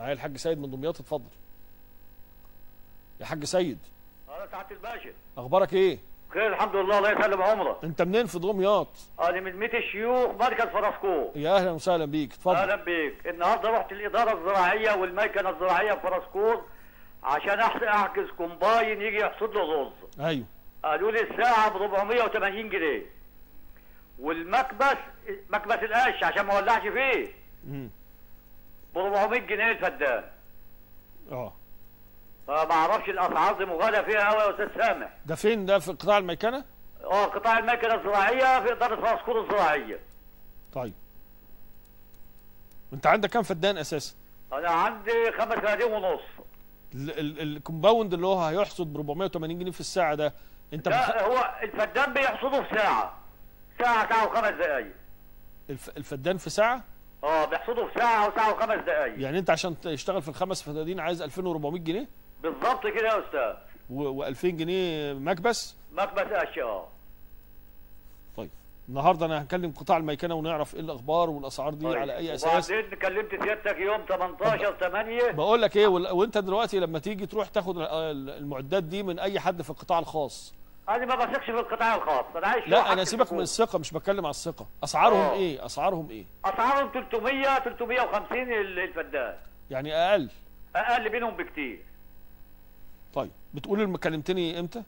معايا الحاج سيد من دمياط اتفضل. يا حاج سيد. أنا سعادة الباشا. أخبارك إيه؟ خير الحمد لله الله يسلم عمرك. أنت منين في دمياط؟ أنا من ميت الشيوخ مركز فرسكور يا أهلا وسهلا بيك اتفضل. أهلا بيك. النهارده رحت الإدارة الزراعية والميكنة الزراعية في فرسكور عشان أحجز combine يجي يحصد له رز أيوه. قالوا لي الساعة ب 480 جنيه. والمكبس مكبس القش عشان ما اولعش فيه. مم. ب 400 جنيه الفدان آه. فما أعرفش الأسعار دي مغالى فيها قوي يا أستاذ سامح. ده فين؟ ده في قطاع الميكنة؟ آه قطاع الميكنة الزراعية في إدارة فرسكور الزراعية. طيب. أنت عندك كام فدان أساسا؟ أنا عندي خمس فدادين ونص. ال- ال- ال combine اللي هو هيحصد ب 480 جنيه في الساعة ده أنت بخ... لا هو الفدان بيحصده في ساعة. ساعة ساعة وخمس دقايق. الف... الفدان في ساعة؟ آه بيحصده في ساعة وساعة وخمس دقايق. يعني أنت عشان تشتغل في الخمس فدادين عايز 2400 جنيه؟ بالظبط كده يا أستاذ. و... و2000 جنيه مكبس؟ مكبس قش آه. طيب النهارده أنا هكلم قطاع الميكنة ونعرف إيه الأخبار والأسعار دي على أي أساس. وبعدين كلمت سيادتك يوم 18 8 بقول لك إيه وأنت دلوقتي لما تيجي تروح تاخد ال- ال- المعدات دي من أي حد في القطاع الخاص أنا ما بثقش في القطاع الخاص. أنا عايش لا أنا سيبك من. الثقة مش بتكلم على الثقة. أسعارهم آه. إيه؟ أسعارهم إيه؟ أسعارهم 300 350 ال- الفدان. يعني أقل. أقل منهم بكتير. طيب بتقول كلمتني إمتى؟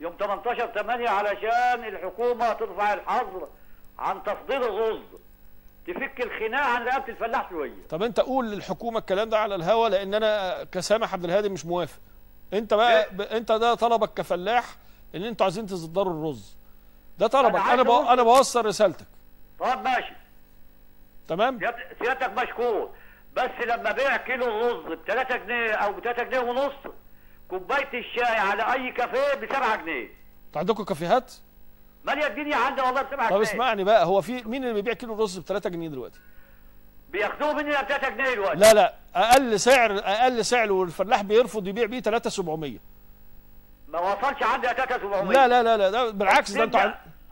يوم 18 8 علشان الحكومة ترفع الحظر عن تصدير الرز. تفك الخناق عن رقبة الفلاح شوية. طب أنت قول للحكومة الكلام ده على الهوا لأن أنا كسامح عبد الهادي مش موافق. أنت بقى إيه؟ أنت ده طلبك كفلاح ان أنتوا عايزين تصدروا الرز. ده طلبك. أنا أنا أنا بوصل رسالتك. طب ماشي. تمام؟ سيادت- سيادتك مشكور. بس لما بيع كيلو الرز ب 3 جنيه أو ب 3 جنيه ونص كوباية الشاي على أي كافيه ب 7 جنيه. أنتوا عندكم كافيهات؟ مالية الدنيا عندي والله ب 7 طب جنيه. اسمعني بقى هو في مين اللي بيبيع كيلو رز ب 3 جنيه دلوقتي؟ بياخدوه مننا ب 3 جنيه دلوقتي. لا لا. أقل سعر أقل سعر والفلاح بيرفض يبيع بيه 3700 ما وصلش عندي 3700 لا لا لا لا ده بالعكس ده أنتوا.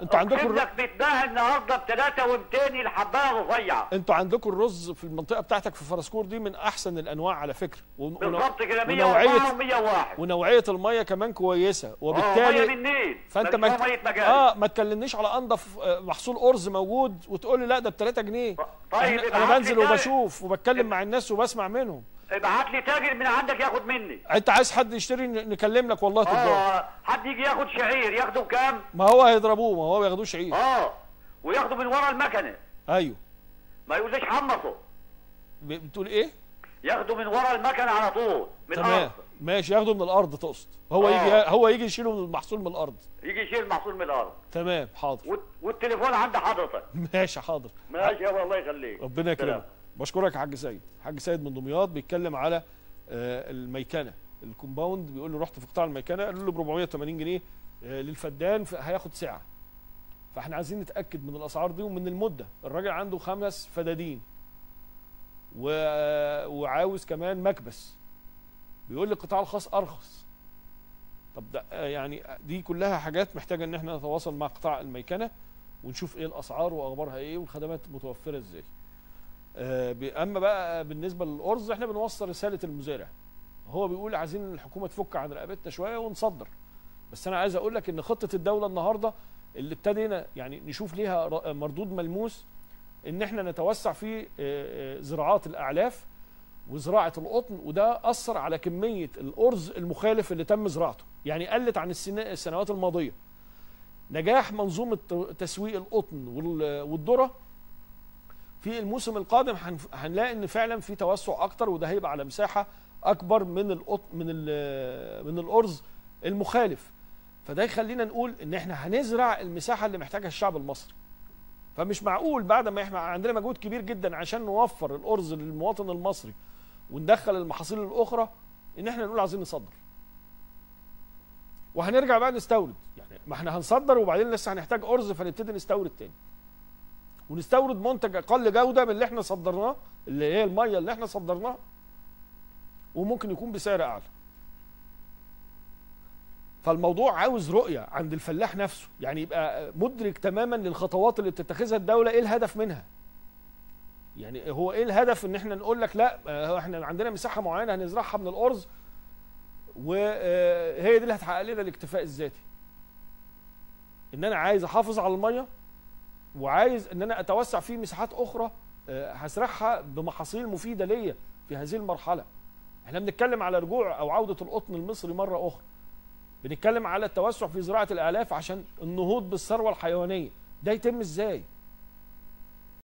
أنتوا عندكم الر... لك بيتباع النهارده ب 3 و200 الحباية رفيعة. أنتوا عندكم الرز في المنطقة بتاعتك في فرسكور دي من أحسن الأنواع على فكرة. ون... بالظبط كده ونوعية 104 و101 ونوعية المية كمان كويسة. آه مية وبالتالي من النيل فانت ما مية مجاري آه ما تكلمنيش على أنضف آه، محصول أرز موجود وتقول لي لا ده ب 3 جنيه. طيب أنا بنزل. وبشوف وبتكلم مع الناس وبسمع منهم. ابعت لي تاجر من عندك ياخد مني. انت عايز حد يشتري نكلم لك والله تجار آه حد يجي ياخد شعير ياخده بكام؟ ما هو هيضربوه ما هو ما ياخدوش عيش آه وياخده من ورا المكنة. أيوه. ما يقوليش حمصه. بتقول إيه؟ ياخده من ورا المكنة على طول من تمام. الأرض. ماشي ياخده من الأرض تقصد. هو آه. يجي هو يجي يشيله من المحصول من الأرض. يجي يشيل محصول من الأرض. تمام حاضر. والت- والتليفون عند حضرتك. ماشي حاضر. ماشي يابا الله يخليك. ربنا يكرمك. بشكرك يا حاج سيد. حاج سيد من دمياط بيتكلم على آه، الميكنة. الكومباوند بيقول له رحت في قطاع الميكنة قالوا له ب 480 جنيه آه، للفدان هياخد ساعة. فاحنا عايزين نتأكد من الأسعار دي ومن المدة. الراجل عنده خمس فدادين و... وعاوز كمان مكبس. بيقول لي القطاع الخاص أرخص. طب ده آه، يعني دي كلها حاجات محتاجة إن إحنا نتواصل مع قطاع الميكنة ونشوف إيه الأسعار وأخبارها إيه والخدمات متوفرة إزاي. أما بقى بالنسبة للأرز إحنا بنوصل رسالة المزارع. هو بيقول عايزين الحكومة تفك عن رقبتنا شوية ونصدر. بس أنا عايز أقول لك إن خطة الدولة النهارده اللي ابتدينا يعني نشوف ليها مردود ملموس إن إحنا نتوسع في آه، آه، زراعات الأعلاف وزراعة القطن وده أثر على كمية الأرز المخالف اللي تم زراعته. يعني قلت عن السنوات الماضية. نجاح منظومة تسويق القطن وال- والذرة في الموسم القادم هنلاقي إن فعلا في توسع أكتر وده هيبقى على مساحة أكبر من القط من من الأرز المخالف. فده يخلينا نقول إن إحنا هنزرع المساحة اللي محتاجها الشعب المصري. فمش معقول بعد ما إحنا عندنا مجهود كبير جدا عشان نوفر الأرز للمواطن المصري وندخل المحاصيل الأخرى إن إحنا نقول عايزين نصدر. وهنرجع بقى نستورد. يعني ما إحنا هنصدر وبعدين لسه هنحتاج أرز فنبتدي نستورد تاني. ونستورد منتج أقل جودة من اللي إحنا صدرناه اللي هي المية اللي إحنا صدرناها وممكن يكون بسعر أعلى. فالموضوع عاوز رؤية عند الفلاح نفسه يعني يبقى مدرك تماما للخطوات اللي بتتخذها الدولة إيه الهدف منها؟ يعني هو إيه الهدف إن إحنا نقول لك لا إحنا عندنا مساحة معينة هنزرعها من الأرز وهي دي اللي هتحقق لنا الاكتفاء الذاتي. إن أنا عايز أحافظ على المية وعايز إن أنا أتوسع في مساحات أخرى آه، هزرعها بمحاصيل مفيدة ليا في هذه المرحلة. إحنا بنتكلم على رجوع أو عودة القطن المصري مرة أخرى. بنتكلم على التوسع في زراعة الاعلاف عشان النهوض بالثروة الحيوانية. ده يتم إزاي؟